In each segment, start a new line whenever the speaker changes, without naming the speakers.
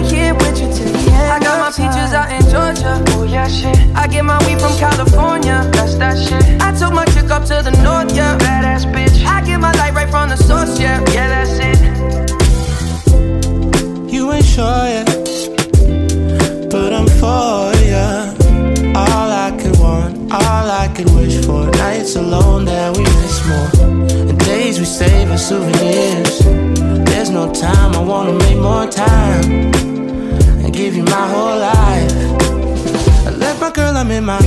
right here with you till the end. I got my peaches out in Georgia.
Oh yeah, shit.
I get my weed from California.
That's that shit.
I took my chick up to the north, yeah.
Badass bitch.
I get my light right from the source, yeah.
Yeah, that's it.
You ain't sure yet, but I'm for ya. All I could want, all I could wish for. Nights alone that we miss more, and days we save as souvenirs. There's no time, I wanna make more time and give you my whole life. I left my girl, I'm in my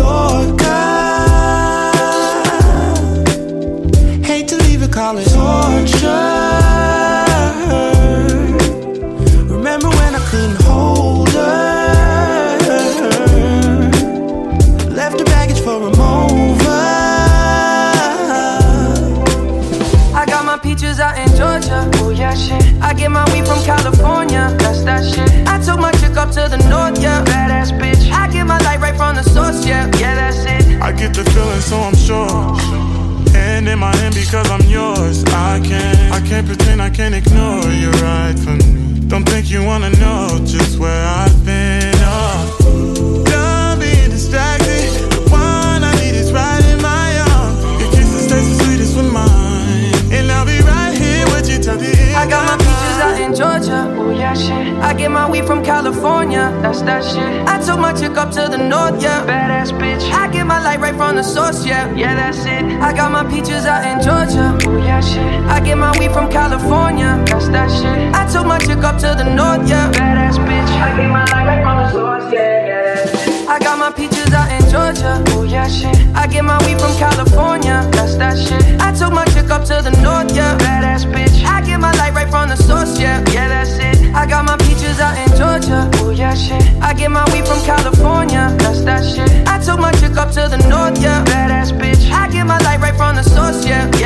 Hand in my hand because I'm yours. I can't, I can't pretend, I can't ignore you right from me. Don't think you wanna know just where I've been. Oh, done being distracted. The one I need is right in my arms. Your kisses taste the sweetest with mine, and I'll be right here with you till the end.
I got my
of
peaches out in Georgia.
Oh yeah, shit.
I get my weed from California.
That's that shit.
I took my chick up to the north, yeah.
Badass bitch.
I get my light right from the source, yeah.
Yeah, that's it.
I got my peaches out in Georgia.
Oh yeah, shit.
I get my weed from California.
That's that shit.
I took my chick up to the north, yeah.
Badass bitch. I get my life right from the source. Yeah, yeah.
I got my peaches out in Georgia.
Oh yeah, shit.
I get my weed from California.
That's that shit.
I took my chick up to the north, yeah.
Badass bitch.
I get my light right from the source, yeah.
Yeah, that's it.
I got my peaches out in Georgia.
Oh yeah, shit.
I get my weed from California.
That's that shit.
I took my chick up to the north, yeah.
Badass bitch.
I get my light right from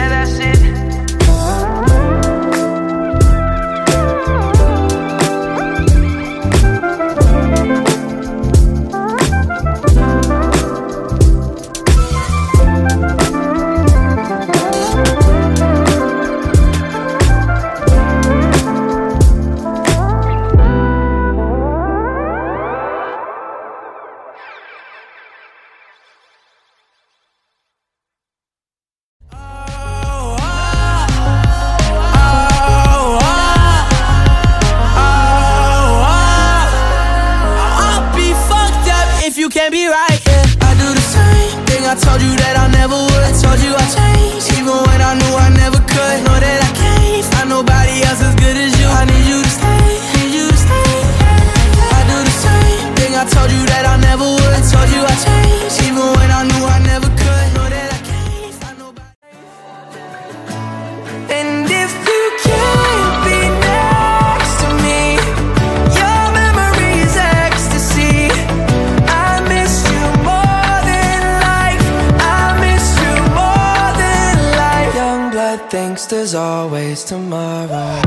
head thinks there's always tomorrow.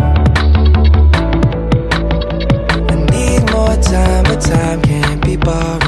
I need more time, but time can't
be borrowed.